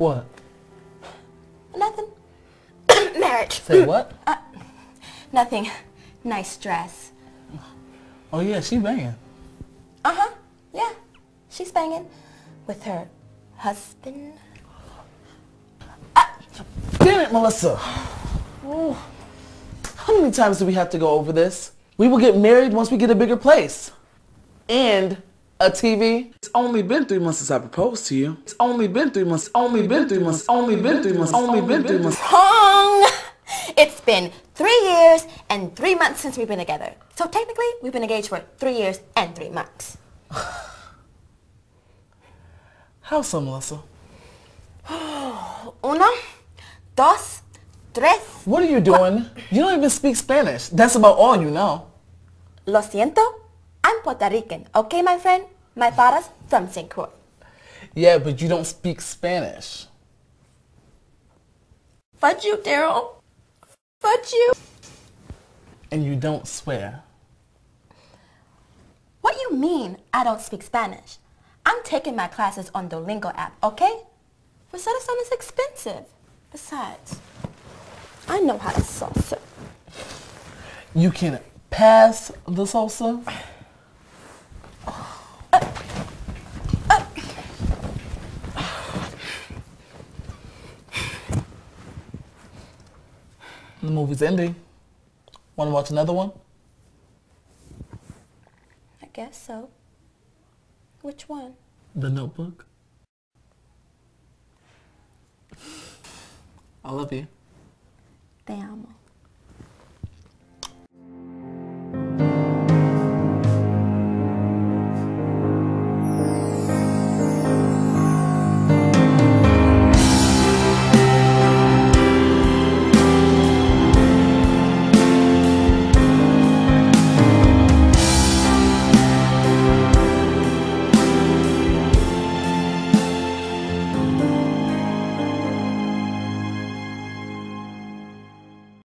What? Nothing. Marriage. Say what? Nothing. Nice dress. Oh yeah, she banging. Uh-huh. Yeah. She's banging with her husband. Damn it, Melissa. Oh. How many times do we have to go over this? We will get married once we get a bigger place. And a TV. It's only been three months since I proposed to you. It's only been three months. Only been three months. Only been three months. Only been three months. Wrong! It's been three years and three months since we've been together. So technically, we've been engaged for three years and three months. How so, Melissa? Uno, dos, tres. What are you doing? You don't even speak Spanish. That's about all you know. Lo siento, I'm Puerto Rican, okay, my friend? My father's from St. Croix. Yeah, but you don't speak Spanish. Fudge you, Daryl. Fudge you. And you don't swear. What do you mean I don't speak Spanish? I'm taking my classes on the Duolingo app, okay? Rosetta Stone is expensive. Besides, I know how to salsa. You can pass the salsa. The movie's ending. Want to watch another one? I guess so. Which one? The Notebook. I love you. Te amo.